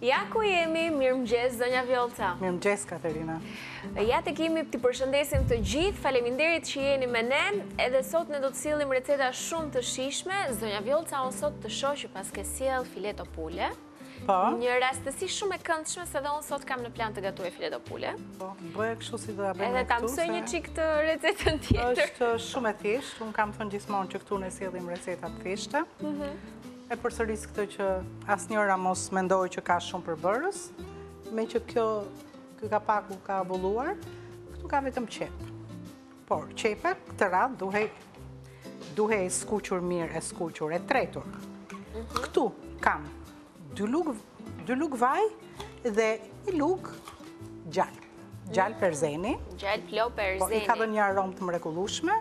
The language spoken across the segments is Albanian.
Ja ku jemi, mirëmëngjes, zonja Vjolca. Mirëmëngjes, Katerina. Ja tek jemi t'i përshëndesim të gjithë, faleminderit që jeni me ne, edhe sot ne do të sjellim receta shumë të shijshme, zonja Vjolca, unë sot të shoh që paske sjellë fileto pule. Po. Një rastësi shumë e këndshme se dhe unë sot kam në plan të gatuaj fileto pule. Po, bëje kështu si do e bëjmë ne këtu. Edhe ta mësoj një çikë te receta tjetër. është shumë e thjeshtë, unë kam thënë gjithmonë që këtu ne sjellim receta të thjeshta. Mhm. E përsëris këtë që asnjëra mos mendojë që ka shumë përbërës, meqë ky kapaku ka avulluar, këtu ka vetëm qepë. Por, qepa, këtë radhë duhej, duhej skuqur mirë e skuqur e tretur. Mhm. Këtu kam dy lugë, dy lugë vaj dhe një lugë gjalpë. Gjalpë mhm. Përziejini. Gjalpë po përziejini. Po, i ka dhënë një aromë të mrekullushme.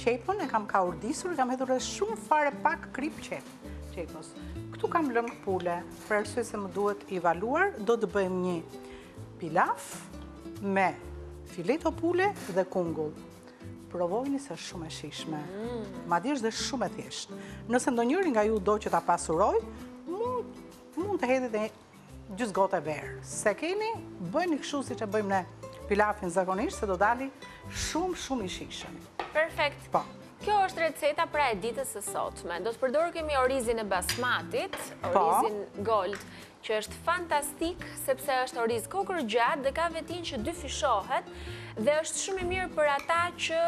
Qepën e kam kaurdisur, kam hedhur shumë fare pak kripë qepës. Qepës. Këtu kam lëng pule, për arsye se më duhet i valuar, do të bëjmë një Pilaf me fileto pule dhe kungull. Provojni se është shumë e shijshme. Madje është dhe shumë e thjeshtë. Nëse ndonjëri nga ju do që ta pasurojë, mund të hedhë dhe gjysmë gote verë. S'e keni, bëjni kështu siç e bëjmë ne pilafin zakonisht, se do dalë shumë, shumë i shijshëm. Perfekt. Po. Kjo është receta pra e ditës së sotme. Do të përdorim kemi orizin basmati, po. orizin gold. që është fantastik sepse është oriz kokërrgjatë dhe ka vetinë që dyfishohet dhe është shumë i mirë për ata që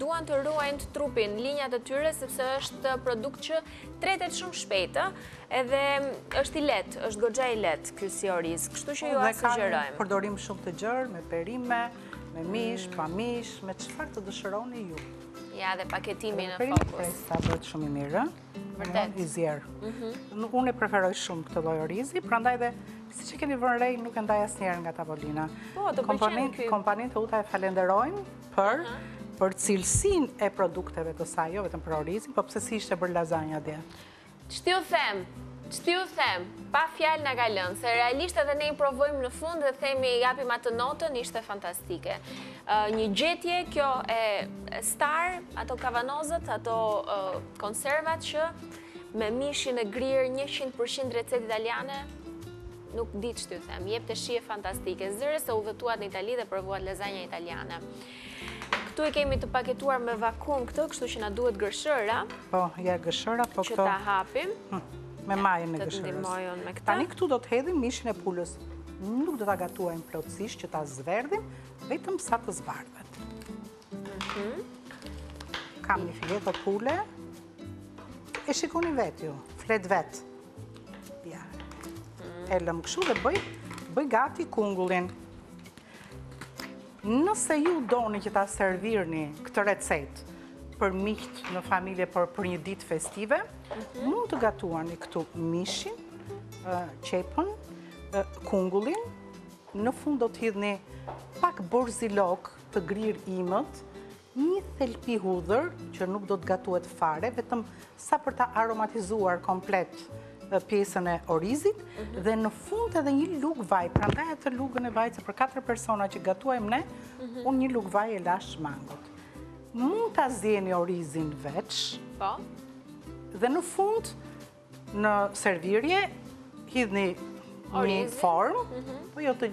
duan të ruajnë të trupin linjat e tyre sepse është produkt që tretet shumë shpejtë edhe është i lehtë, është goxha i lehtë ky si oriz, kështu që jua sugjerojmë. Dhe ka përdorim shumë të gjërë me perime, me mish, pa mish, me çfarë të dëshironi ju. Ja dhe paketimi në fokus. Perime të freskëta bëhet shumë i mirë. Vërtet. I zier. Mhm. Unë e preferoj shumë këtë lloj orizi, prandaj dhe, siç e keni vënë re, nuk e ndaj asnjëherë nga tavolina. Po, të pëlqen këtë. Kompaninë Teuta e falenderojmë për për cilësinë e produkteve të saj, jo vetëm për orizin, po pse si ishte bërë lazanja dje. Ç'të t'ju them, ç'të t'ju them, pa fjalë na ka lënë, se realisht edhe ne i provojmë në fund dhe themi japim atë notën, ishte fantastike. Një gjetje kjo e Star, ato kavanozat, ato konservat që me mishin e grirë 100% recetë italiane, nuk di ç'të të them, jep atë shije fantastike, zëre se udhëtuat në Itali dhe provuat lazanja italiane. Këtu e kemi të paketuar me vakum këtë, kështu që na duhet gërshëra. Po, ja gërshëra, po këto... Që ta hapim. Hm, me majën e gërshërës. Të të ndihmoj unë me këtë. Tani këtu do të hedhim mishin e pulës. Nuk do ta gatuajmë plotësisht që ta zverdhim, Vetëm sa të zbardhet. Mhm. Kam një fileto pule. E shikoni vetë ju, flet vetë. Ja. Mhm. E lëmë kështu dhe bëj, bëj gati kungullin. Nëse ju doni që ta servirni këtë recetë për miqt në familje por për një ditë festive, mhm. mund të gatuani këtu mishin, qepën, kungullin, Në fund do të hidhni pak borzilok të grirë imët, një thelpi hudhër që nuk do të gatuhet fare, vetëm sa për ta aromatizuar komplet pjesën e orizit mhm. dhe në fund edhe një lug vaj. Prandaj atë lugën e vajit se për katër persona që gatuajmë ne, mhm. unë një lug vaj e lashë mangut. Mund ta zjeni orizin veç. Po. Dhe në fund Në servirje, hidhni në një formë, mhm. po jo të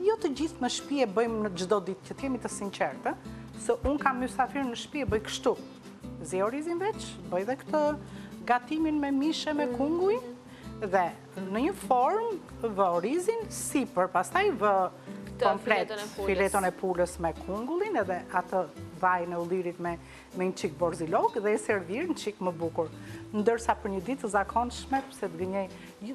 jo të gjithë në shpi e bëjmë çdo ditë, që të jemi të sinqertë, se unë kam mysafirë në shpi e bëj kështu. Zi orizin veç, bëj dhe këtë gatimin me mish e me kunguj, dhe në një formë vë orizin sipër, pastaj vë komplet fileton e pulës me kungullin edhe atë vajin e ullirit me me një çik borzilok dhe e servir një çik më bukur. Ndërsa për një ditë të zakonshme, pse të gënjej,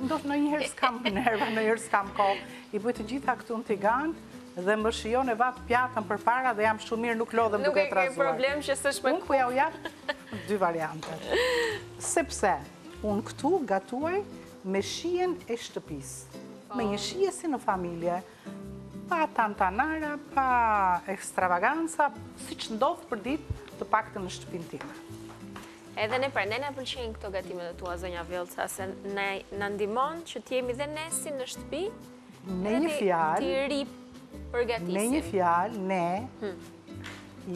ndoshta ndonjëherë s'kam nerva, ndonjëherë s'kam kohë, i bëj të gjitha këtu në tigan dhe më shijon, e vë pjatën përpara dhe jam shumë mirë, nuk lodhem duke trazuar. Nuk e ke problem që s'është me kohë. Unë po jua jap dy variantet. Sepse unë këtu gatuaj me shijen e shtëpisë. Po. Me një shije si në familje, Pa tantanara, pa ekstravaganca, siç ndodh përditë, të paktën në shtëpinë time. Edhe ne, prandaj na pëlqejnë këto gatimet e tua zonja Vjollca, se na na ndihmon që të jemi dhe ne si në shtëpi. Me një fjalë, t'i ripërgatisim. Me një fjalë, ne hmm.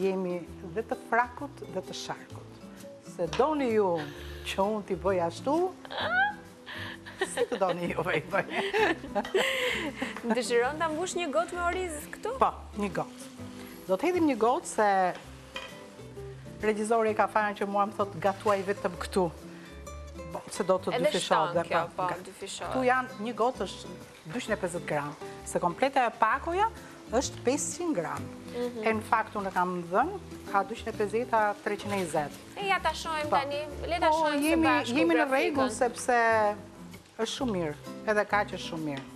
jemi dhe të frakut dhe të sharkut. Se doni ju që unë t'i bëj ashtu, Si të doni ju e bëj. Dëshiron ta mbush një gotë me oriz këtu? Po, një gotë. Do të hedhim një gotë se regjizori e ka farën që mua ma thotë gatuaj vetëm këtu. Po, se do të dyfishohet dhe pa. Po, po, këtu janë një gotë është dyqind e pesëdhjetë gram, se komplet pakoja është pesëqind gram. Mhm. E në fakt unë kam dhënë a dyqind e pesëdhjetë a treqind e njëzet. E ja ta shohim po. tani, le ta po, shohim së bashku grafikën. Jemi në rregull sepse është shumë mirë, edhe kaq është shumë mirë.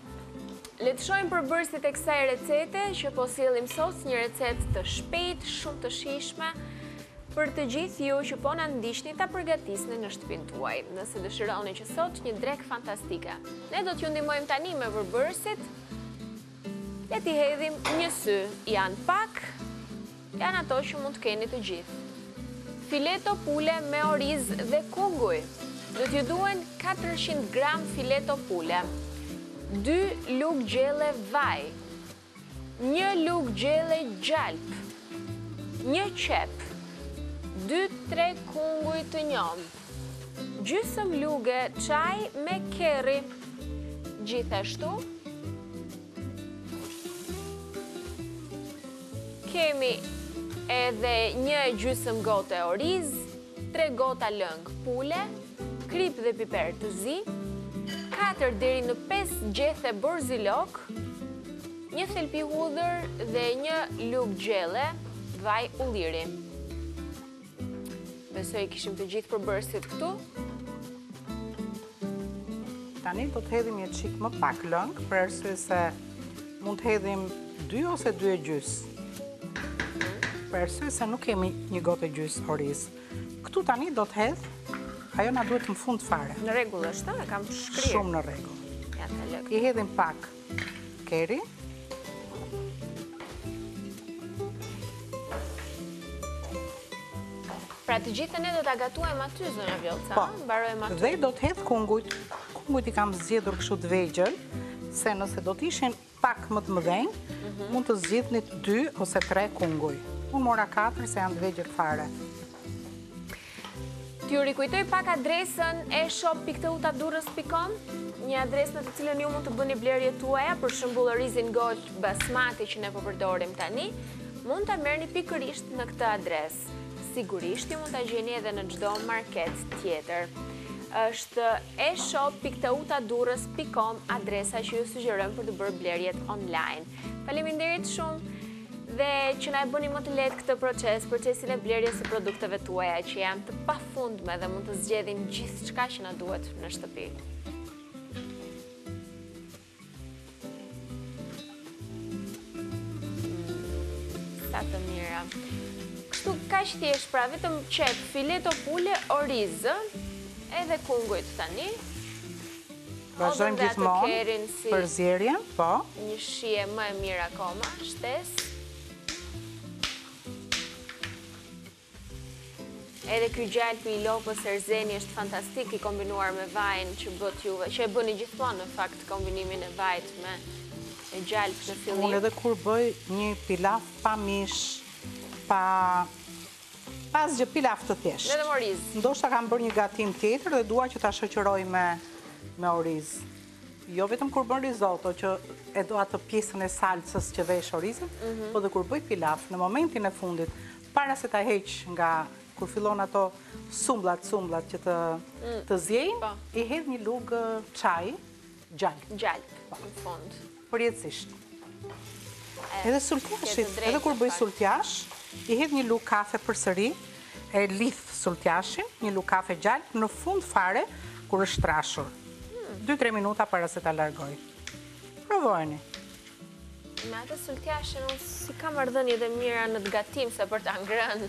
Le të shohim përbërësit e kësaj recete që po sjellim sot, një recetë të shpejtë, shumë të shijshme. Për të gjithë ju që po na ndiqni ta përgatisni në shtëpinë tuaj, nëse dëshironi që sot një drekë fantastike. Ne do t'ju ndihmojmë tani me përbërësit. Le t'i hedhim një sy, janë pak, janë ato që mund të keni të gjithë. Fileto pule me oriz dhe kunguj. Do t'ju duhen 400 gram fileto pule, 2 lugë gjelle vaj, Një lugë gjelle gjalp. Një qepë. Dy, tre kunguj të njomë. Gjysëm luge çaji me kerri. Gjithashtu, kemi edhe një e gjysëm gotë oriz. tre gota lëng pule, kripë dhe piper të zi, katër deri në pesë gjethe borzilok, një thelb hudhër dhe një lugë gjelle vaj ulliri. Besoj kishim të gjithë përbërësit këtu. Tani do të hedhim një çik më pak lëng, për arsye se mund të hedhim 2 ose 2 e gjysmë. Për arsye se nuk kemi një gotë e gjysmë oriz. Këtu tani do të hedh ajo na duhet në fund fare. Në rregull është, e kam shkrirë. Shumë në rregull. Ja, i hedhim pak Kerri. Pra të gjithë ne do ta gatuajmë aty zonja Vjollca, po, mbarojmë aty. Dhe do të hedh kungujt. Kungujt i kam zgjedhur kështu të vegjël, se nëse do të ishin pak më të mëdhenj, mhm. mund të zgjidhni 2 ose 3 kunguj. Unë mora 4 se janë të vegjël fare. T'ju rikujtoj pak adresën eshop.teutadurrës.com, një adresë në të cilën ju mund të bëni blerjet tuaja, për shembull orizin Gold basmati që ne po përdorim tani, mund ta merrni pikërisht në këtë adresë. Sigurisht ju mund ta gjeni edhe në çdo market tjetër. Është eshop.teutadurrës.com adresa që ju sugjerojmë për të bërë blerjet online. Faleminderit shumë. dhe që na e bëni më të lehtë këtë proces, procesin e blerjes së produkteve tuaja që janë të pafundme dhe mund të zgjedhim gjithçka që na duhet në shtëpi. Sa të mira. Kështu kaq thjesht, pra vetëm qepë, fileto pule, oriz, edhe kungujt tani. Vazhdojmë gjithmonë përzierjen, po. Një shije më e mirë akoma, shtesë. Edhe ky gjalpi i lopës Erzeni është fantastik i kombinuar me vajin që bëtë juve, që e bëni gjithmonë në fakt kombinimin e vajit me gjalp në fillim. Unë edhe kur bëj një pilaf pa mish, pa Pasgjë pilaf të thjeshtë. Vetëm oriz. Ndoshta kam bërë një gatim tjetër dhe dua që ta shoqëroj me me oriz. Jo vetëm kur bën risotto që e do atë pjesën e salcës që vesh orizin, mhm. po dhe kur bëj pilaf në momentin e fundit, para se ta heq nga kur fillon ato sumblat, sumblat që të mm. të zjejnë, po. i hedh një lugë çaj gjalpë. Gjalpë, po. në fund. Përjetësisht. Edhe sultjashit, edhe kur bëj sultjash, i hedh një lugë kafe përsëri, e lidh sultjashin, një lugë kafe gjalpë, në fund fare, kur është trashur. 2-3 hmm. minuta para se ta largoj. Provojeni. Me atë sultjashin, unë s'i kam marrëdhënie dhe mira në të gatim, se për ta ngrënë.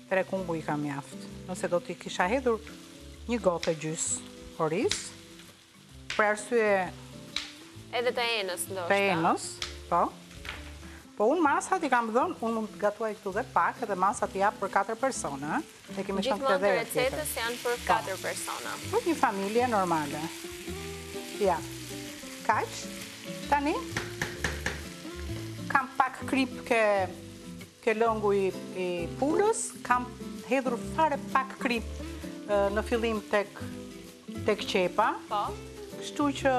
Tre kungull i kam mjaft. Nëse do t'i kisha hedhur një gotë e gjysmë oriz, për arsye edhe të enës ndoshta. Të enës, po. Po unë masat i kam dhënë, unë mund të gatuaj këtu dhe pak edhe masat i jap për 4 persona, e kemi shumë të dhe tjetër. Gjithmonë të recetës janë për 4 po. persona. Për një familje normale. Ja. Kaq. Tani kam pak kripë ke Ke lëngu i pulës, kam hedhur fare pak kripë në fillim tek qepa, po. kështu që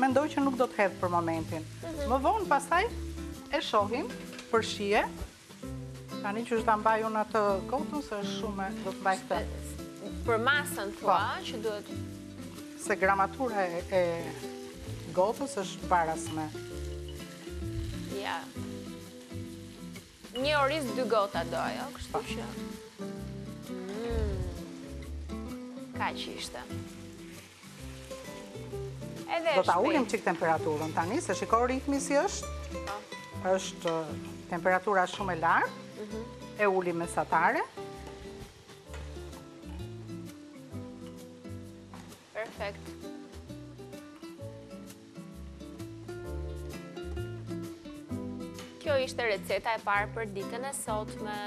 mendoj që nuk do të hedh për momentin. Mhm. Më vonë pastaj e shohim për shije. Tani që është ta mbaj unë atë gotën, se është shumë do të mbaj këtë. Për masën thua po. që duhet se gramatura e gotës është parësore. Ja. Një oriz dy gota do ajo, kështu po. që. Mm. Kaq ishte. Edhe do ta ulim çik temperaturën tani, se shiko ritmi si është. Po. Është uh, temperatura shumë e lartë. Mhm. E ulim mesatare. Perfekt. Kjo ishte receta e parë për ditën e sotme.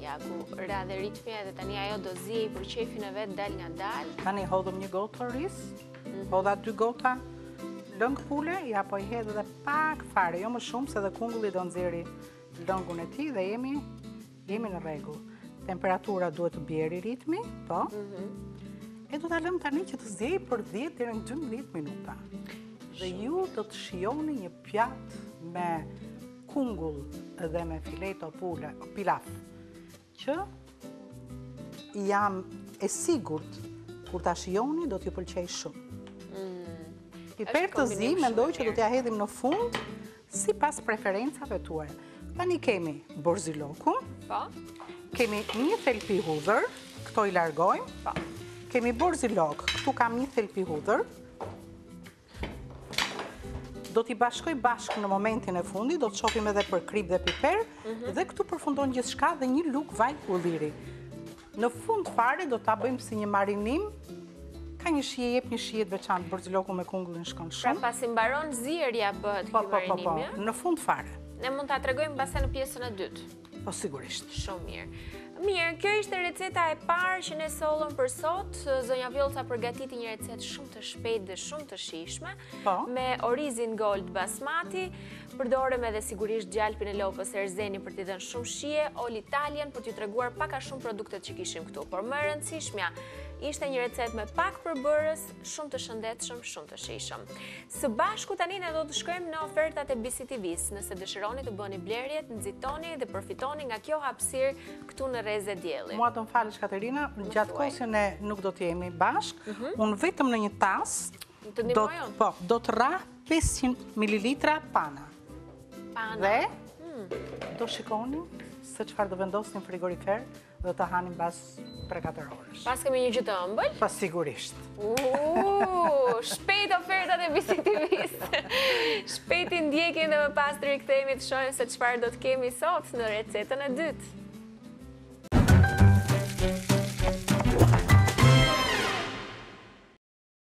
Ja ku ra dhe ritmi edhe tani ajo do ziejë për qefin e vet dalëngadalë. Tani hodhëm një gotë oriz, mhm. hodha dy gota lëng pule, ja po i hedh edhe pak fare, jo më shumë se dhe kungulli do nxjerrë lëngun e tij dhe jemi Jemi në rregull. Temperatura duhet të bjerë ritmi, po. Mhm. E do ta lëmë tani që të ziejë për 10 deri në 12 minuta. Dhe ju do të shijoni një pjatë me kungull dhe me fileto, pilaf, që jam e sigurt kur ta shijoni do t'ju pëlqejë shumë. Mm. Piper të zi, mendoj që do t'ia hedhim në fund, Sipas preferencave tuaj. Tani kemi borzilokun, po. kemi një thelpi hudhër, këto i largojmë, po. kemi borzilok, këtu kam një thelpi hudhër, do t'i bashkoj bashkë në momentin e fundit, do të shofim edhe për krip dhe piper, mhm. dhe këtu përfundon gjithçka dhe një lugë vaj ulliri. Në fund fare do ta bëjmë si një marinim. Ka një shije, jep një shije të veçantë borziloku me kungullin shkon pra, shumë. Pra pasi mbaron zierja bëhet po, ky po, po, marinim. Po, po, në fund fare. Ne mund ta tregojmë pastaj në pjesën e dytë. Po sigurisht. Shumë mirë. Mirë, kjo ishte receta e parë që ne sollëm për sot. Zonja Vjollca përgatiti një recetë shumë të shpejtë dhe shumë të shijshme. Po. Me orizin gold basmati, përdorëm edhe sigurisht gjalpin e lopës Erzeni për t'i dhënë shumë shije, Olitalian për t'ju treguar pak a shumë produktet që kishim këtu. Por më e rëndësishmja, ishte një recetë me pak përbërës, shumë të shëndetshëm, shumë të shijshëm. Së bashku tani ne do të shkojmë në ofertat e BCTV-s, nëse dëshironi të bëni blerjet, nxitoni dhe përfitoni nga kjo hapësirë këtu në Rreze Dielli. Mua të më falësh, Katerina, gjatë kohës që ne nuk do t'jemi bashkë, mhm. unë vetëm në një tas, Do të po, do të rrah 500 mililitra pana. Pana. Dhe hmm. do shikoni se çfarë do vendosim në frigorifer dhe do ta hamë pas 3-4 orësh. Pas kemi një gjë të ëmbël? Po sigurisht. Uuuu, shpejt ofertat e BCTV-s. Shpejt i ndjekim dhe më pas të rikthehemi të shohim se çfarë do të kemi sot në recetën e dytë.